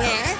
Yeah?